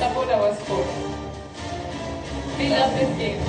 support our sport. We love this game.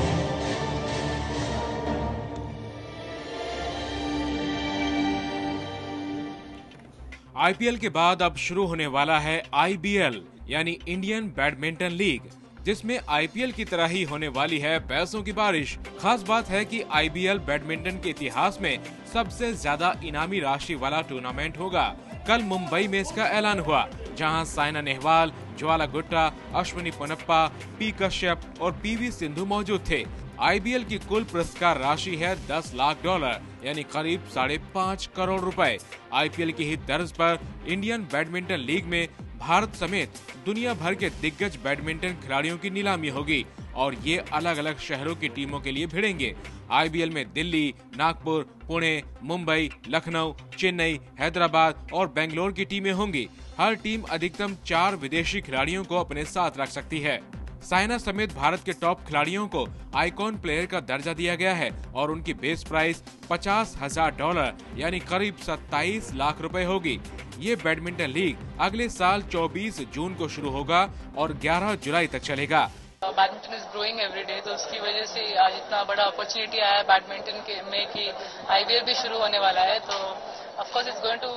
IPL के बाद अब शुरू होने वाला है आईबीएल यानी इंडियन बैडमिंटन लीग जिसमें आईपीएल की तरह ही होने वाली है पैसों की बारिश खास बात है कि आईबीएल बैडमिंटन के इतिहास में सबसे ज़्यादा इनामी राशि वाला टूर्नामेंट होगा कल मुंबई में इसका ऐलान हुआ जहाँ साइना नेहवाल, ज्वाला गुट्टा, अश्विनी पोनप्पा, पी कश्यप और पीवी सिंधु मौजूद थे। आईबीएल की कुल पुरस्कार राशि है 10 लाख डॉलर, यानी करीब साढ़े पाँच करोड़ रुपए। आईपीएल की ही तर्ज पर इंडियन बैडमिंटन लीग में भारत समेत दुनिया भर के दिग्गज बैडमिंटन खिलाड़ियों की नीलामी होगी। और ये अलग अलग शहरों की टीमों के लिए भिड़ेंगे। आईबीएल में दिल्ली, नागपुर, पुणे, मुंबई, लखनऊ, चेन्नई, हैदराबाद और बेंगलोर की टीमें होंगी। हर टीम अधिकतम चार विदेशी खिलाड़ियों को अपने साथ रख सकती है। साइना समेत भारत के टॉप खिलाड़ियों को आइकॉन प्लेयर का दर्जा दिया गया है और उनकी बेस प्राइस पचास हज़ार डॉलर, यानी करीब 27 लाख रुपए होगी। ये बैडमिंटन लीग अगले साल 24 जून को शुरू होगा और 11 जुलाई तक चलेगा। Badminton is growing every day तो उसकी वजह से आज इतना बड़ा अपॉर्चुनिटी आया है बैडमिंटन के में कि आईवीएल भी शुरू होने वाला है तो of course it's going to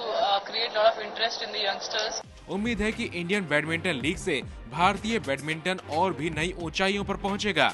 create lot of interest in the youngsters उम्मीद है कि इंडियन बैडमिंटन लीग से भारतीय बैडमिंटन और भी नई ऊंचाइयों पर पहुंचेगा।